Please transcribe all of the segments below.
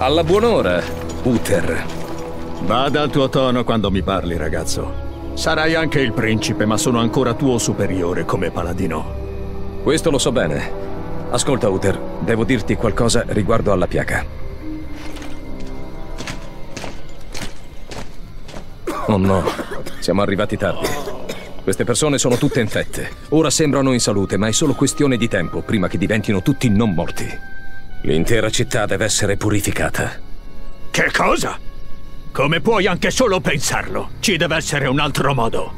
Alla buon'ora, Uther. Vada al tuo tono quando mi parli, ragazzo. Sarai anche il principe, ma sono ancora tuo superiore come paladino. Questo lo so bene. Ascolta, Uther, devo dirti qualcosa riguardo alla piaga. Oh no, siamo arrivati tardi. Queste persone sono tutte infette. Ora sembrano in salute, ma è solo questione di tempo prima che diventino tutti non morti. L'intera città deve essere purificata. Che cosa? Come puoi anche solo pensarlo? Ci deve essere un altro modo.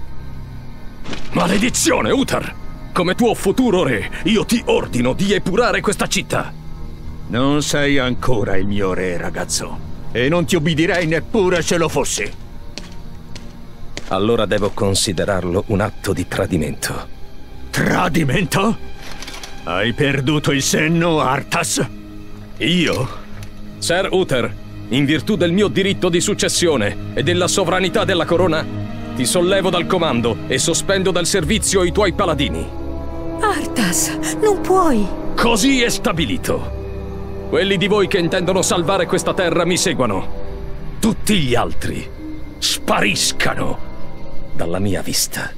Maledizione, Utar! Come tuo futuro re, io ti ordino di epurare questa città. Non sei ancora il mio re, ragazzo. E non ti ubbidirei neppure se lo fossi. Allora devo considerarlo un atto di tradimento. Tradimento? Hai perduto il senno, Artas? Io? Sir Uther, in virtù del mio diritto di successione e della sovranità della corona, ti sollevo dal comando e sospendo dal servizio i tuoi paladini. Artas, non puoi! Così è stabilito. Quelli di voi che intendono salvare questa terra mi seguano. Tutti gli altri spariscano dalla mia vista.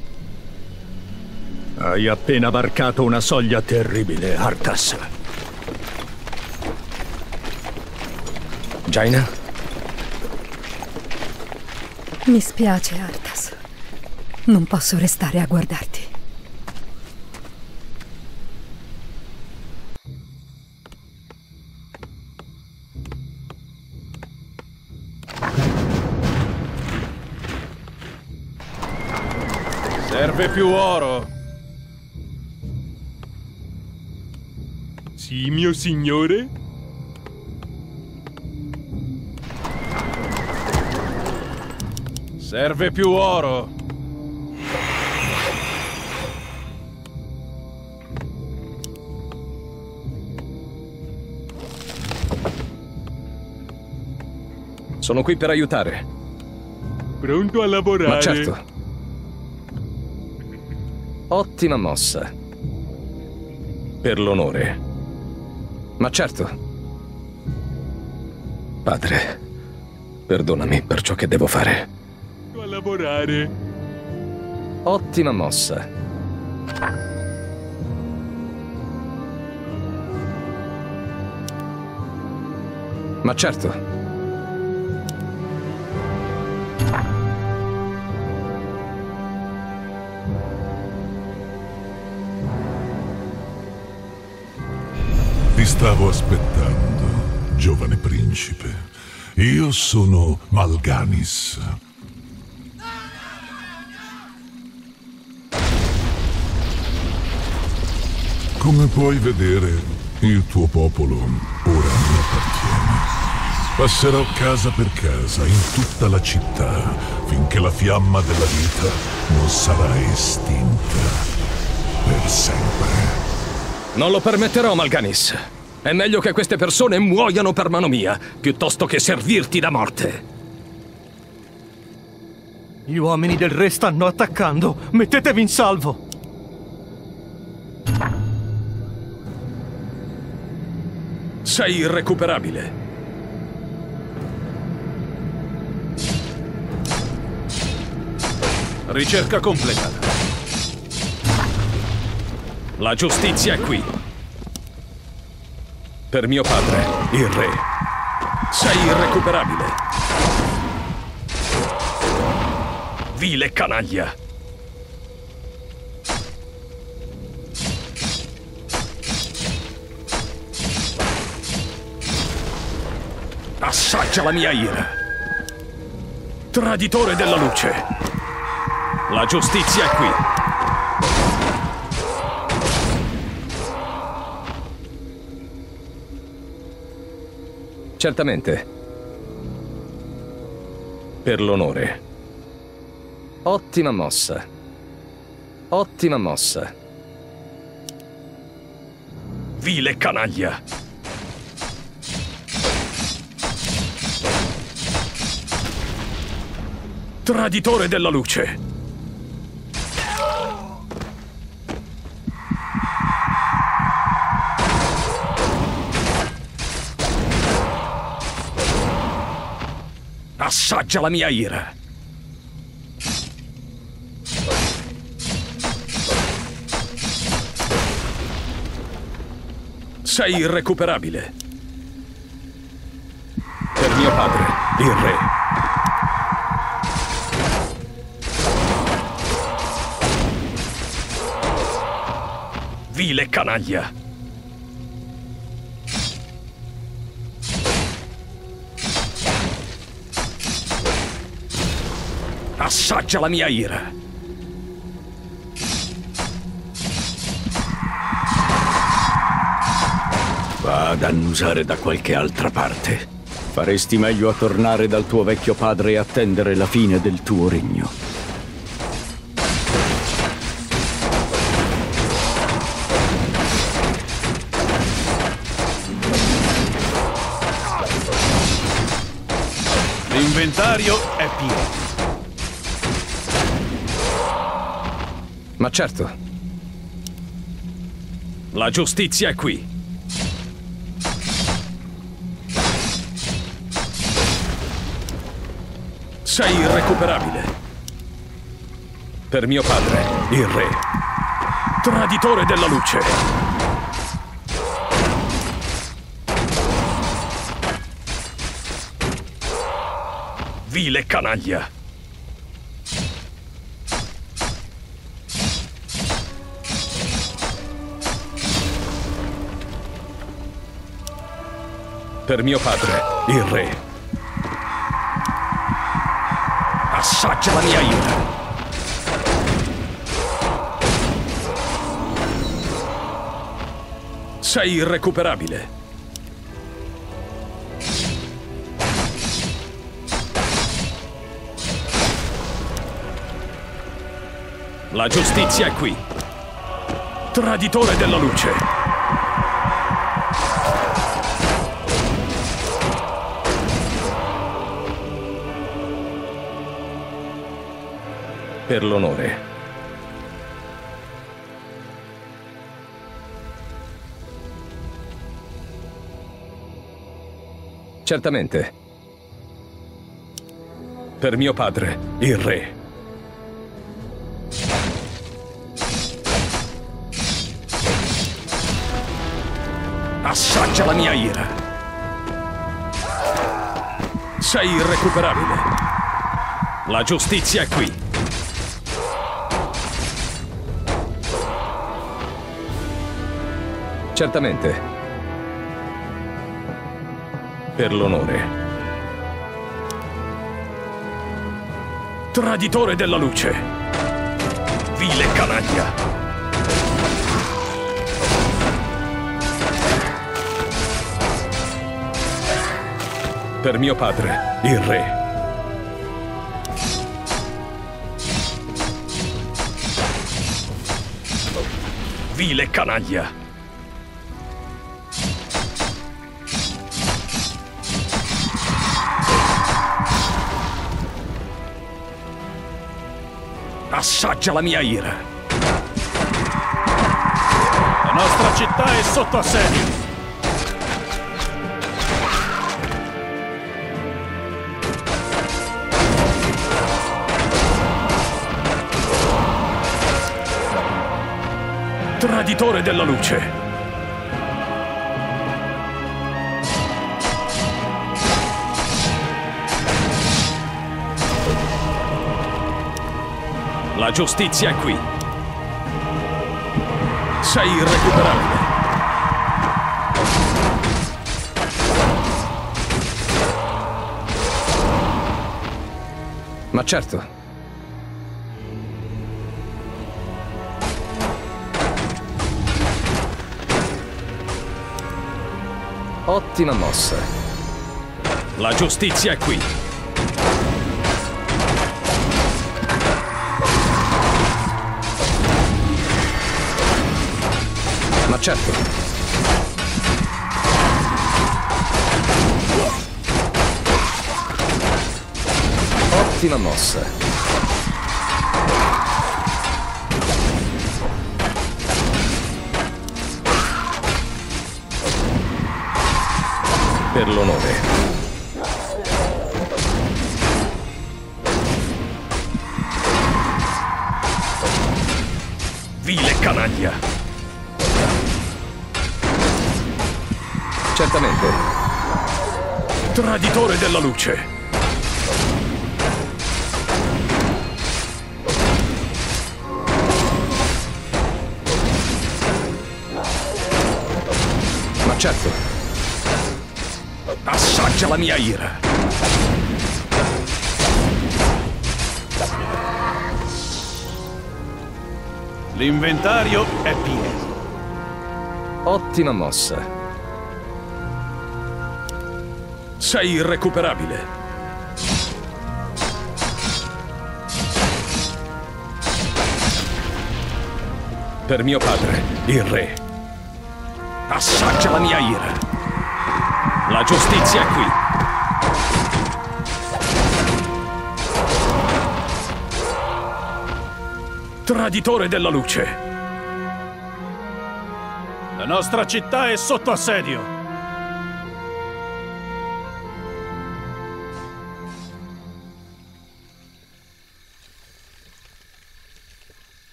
Hai appena varcato una soglia terribile, Artas. Jaina? Mi spiace, Artas. Non posso restare a guardarti. Serve più oro. Sì, mio signore? Serve più oro. Sono qui per aiutare. Pronto a lavorare? Ma certo. Ottima mossa. Per l'onore. Ma certo. Padre, perdonami per ciò che devo fare. Lavorare. Ottima mossa. Ma certo. Ti stavo aspettando, giovane principe. Io sono Malganis. Come puoi vedere, il tuo popolo ora mi appartiene. Passerò casa per casa in tutta la città finché la fiamma della vita non sarà estinta per sempre. Non lo permetterò, Malganis. È meglio che queste persone muoiano per mano mia, piuttosto che servirti da morte. Gli uomini del re stanno attaccando. Mettetevi in salvo. Sei irrecuperabile. Ricerca completata. La giustizia è qui. Per mio padre, il re. Sei irrecuperabile. Vile canaglia. Assaggia la mia ira. Traditore della luce. La giustizia è qui. Certamente. Per l'onore. Ottima mossa. Ottima mossa. Vile canaglia. Traditore della luce. Assaggia la mia ira. Sei irrecuperabile. Per mio padre, il re. Vile canaglia. Assaggia la mia ira. Va ad annusare da qualche altra parte. Faresti meglio a tornare dal tuo vecchio padre e attendere la fine del tuo regno. L'inventario è pieno. Ma certo. La giustizia è qui. Sei irrecuperabile. Per mio padre, il re. Traditore della luce. Vile canaglia. Per mio padre, il re. Assaggia la mia ira. Sei irrecuperabile. La giustizia è qui. Traditore della luce. Per l'onore. Certamente. Per mio padre, il re. Assaggia la mia ira. Sei irrecuperabile. La giustizia è qui. Certamente. Per l'onore. Traditore della luce. Vile canaglia. Per mio padre, il re. Vile canaglia. Assaggia la mia ira. La nostra città è sotto assedio. Traditore della luce. La giustizia è qui. Sei irrecuperabile. Ma certo. Ottima mossa. La giustizia è qui. Ma certo. Ottima mossa. per l'onore. Vile canaglia! Certamente. Traditore della luce! Certo, Assaggia la mia ira! L'inventario è pieno. Ottima mossa. Sei irrecuperabile! Per mio padre, Il re! Assaggia la mia ira! La giustizia è qui! Traditore della luce! La nostra città è sotto assedio.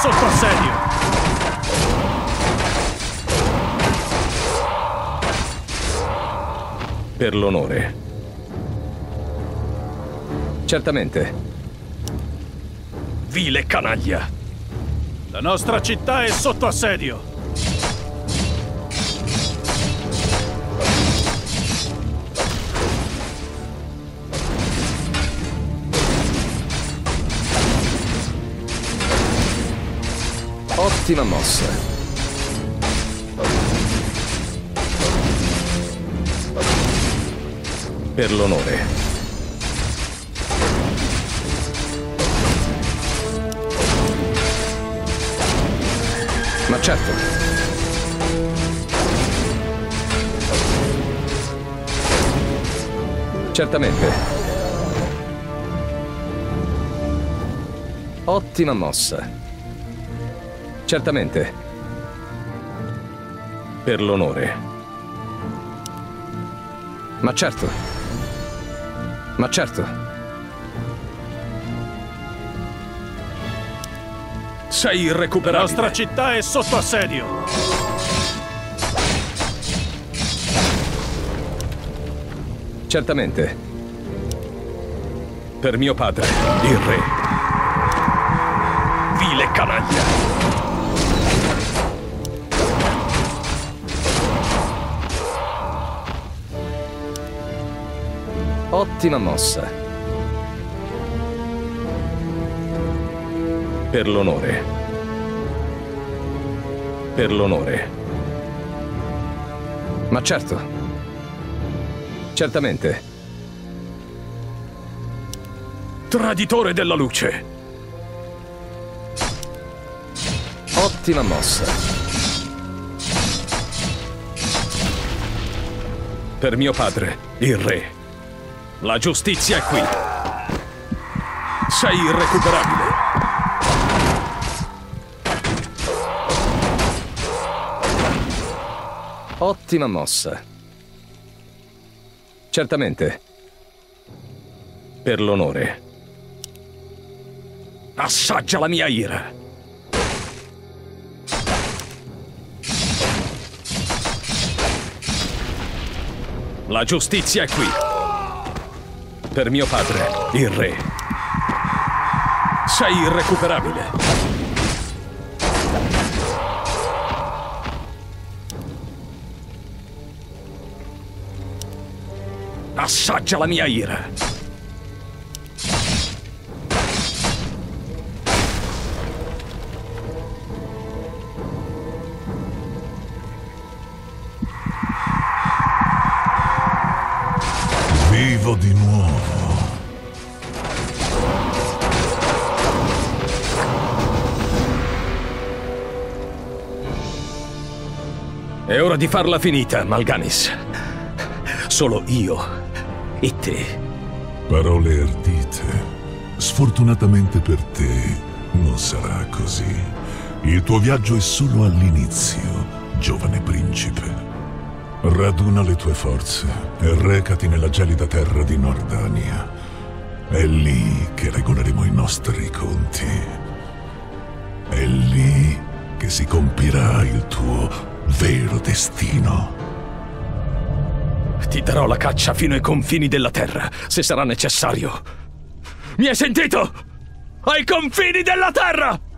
Sotto assedio. per l'onore. Certamente. Vile canaglia! La nostra città è sotto assedio. Ottima mossa. Per l'onore. Ma certo. Certamente. Ottima mossa. Certamente. Per l'onore. Ma certo. Ma certo. Sei La irrecuperabile! nostra città è sotto assedio. Certamente. Per mio padre, il re! Vile canaglia! Ottima mossa. Per l'onore. Per l'onore. Ma certo. Certamente. Traditore della luce! Ottima mossa. Per mio padre, il re! La giustizia è qui! Sei irrecuperabile! Ottima mossa. Certamente. Per l'onore. Assaggia la mia ira! La giustizia è qui! Per mio padre. Il re! Sei irrecuperabile! Assaggia la mia ira! Vivo di nuovo. È ora di farla finita, Malganis. Solo io e te. Parole ardite. Sfortunatamente per te non sarà così. Il tuo viaggio è solo all'inizio, giovane principe. Raduna le tue forze e recati nella gelida terra di Nordania. È lì che regoleremo i nostri conti. È lì che si compirà il tuo vero destino. Ti darò la caccia fino ai confini della terra, se sarà necessario. Mi hai sentito? Ai confini della terra!